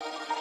you